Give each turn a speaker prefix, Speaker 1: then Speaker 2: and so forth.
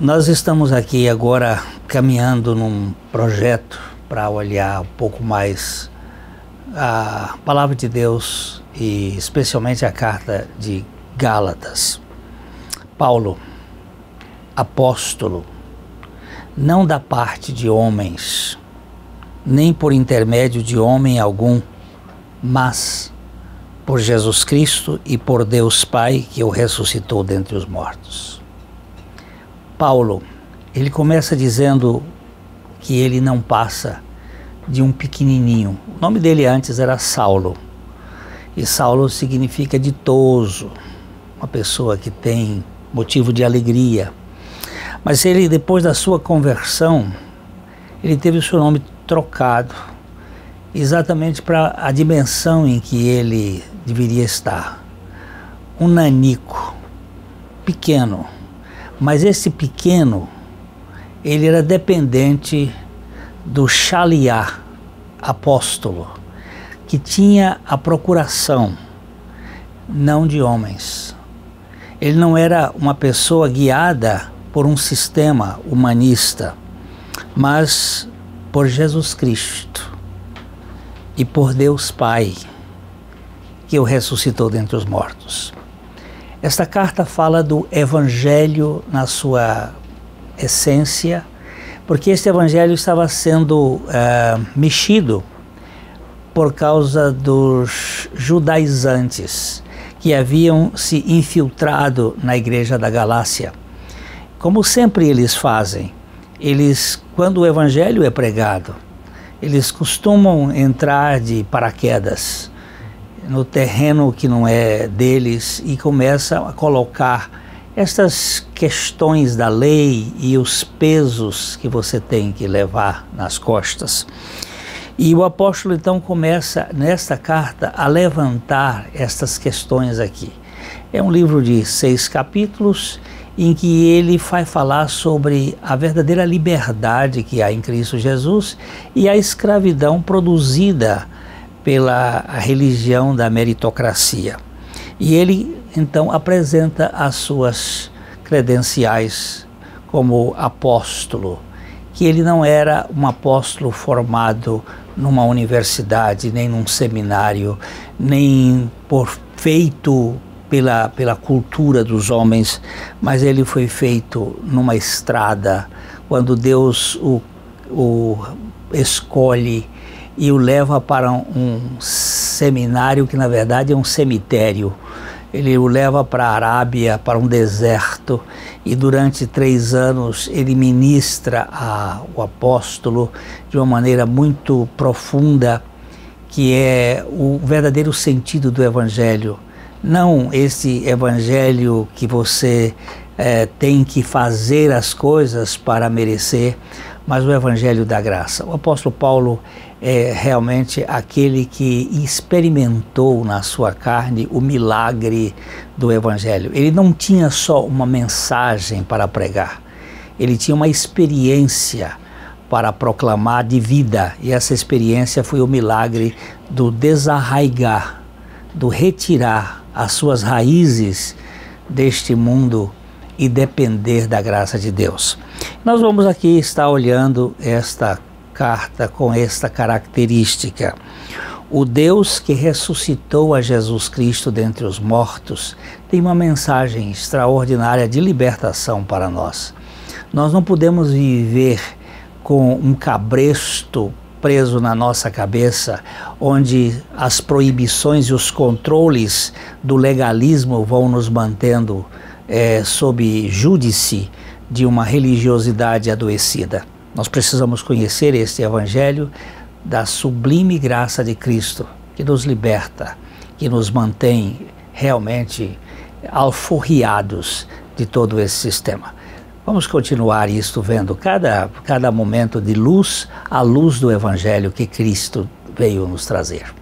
Speaker 1: Nós estamos aqui agora caminhando num projeto para olhar um pouco mais a palavra de Deus e especialmente a carta de Gálatas. Paulo, apóstolo, não da parte de homens, nem por intermédio de homem algum, mas por Jesus Cristo e por Deus Pai que o ressuscitou dentre os mortos. Paulo, ele começa dizendo que ele não passa de um pequenininho. O nome dele antes era Saulo. E Saulo significa ditoso, uma pessoa que tem motivo de alegria. Mas ele, depois da sua conversão, ele teve o seu nome trocado, exatamente para a dimensão em que ele deveria estar. Um nanico, pequeno mas esse pequeno, ele era dependente do Shaliá, apóstolo, que tinha a procuração, não de homens. Ele não era uma pessoa guiada por um sistema humanista, mas por Jesus Cristo e por Deus Pai, que o ressuscitou dentre os mortos. Esta carta fala do Evangelho na sua essência, porque este Evangelho estava sendo uh, mexido por causa dos judaizantes que haviam se infiltrado na igreja da Galácia. Como sempre eles fazem, eles, quando o Evangelho é pregado, eles costumam entrar de paraquedas no terreno que não é deles e começa a colocar estas questões da lei e os pesos que você tem que levar nas costas. E o apóstolo então começa nesta carta a levantar estas questões aqui. É um livro de seis capítulos em que ele vai falar sobre a verdadeira liberdade que há em Cristo Jesus e a escravidão produzida pela religião da meritocracia. E ele então apresenta as suas credenciais como apóstolo, que ele não era um apóstolo formado numa universidade, nem num seminário, nem por feito pela, pela cultura dos homens, mas ele foi feito numa estrada, quando Deus o, o escolhe e o leva para um seminário que na verdade é um cemitério. Ele o leva para a Arábia, para um deserto, e durante três anos ele ministra ao apóstolo de uma maneira muito profunda, que é o verdadeiro sentido do Evangelho. Não esse Evangelho que você é, tem que fazer as coisas para merecer, mas o Evangelho da graça. O apóstolo Paulo é realmente aquele que experimentou na sua carne o milagre do Evangelho. Ele não tinha só uma mensagem para pregar, ele tinha uma experiência para proclamar de vida, e essa experiência foi o milagre do desarraigar, do retirar as suas raízes deste mundo e depender da graça de Deus. Nós vamos aqui estar olhando esta carta com esta característica. O Deus que ressuscitou a Jesus Cristo dentre os mortos tem uma mensagem extraordinária de libertação para nós. Nós não podemos viver com um cabresto preso na nossa cabeça, onde as proibições e os controles do legalismo vão nos mantendo é, sob júdice de uma religiosidade adoecida. Nós precisamos conhecer este Evangelho da sublime graça de Cristo, que nos liberta, que nos mantém realmente alforriados de todo esse sistema. Vamos continuar isto vendo cada, cada momento de luz, a luz do Evangelho que Cristo veio nos trazer.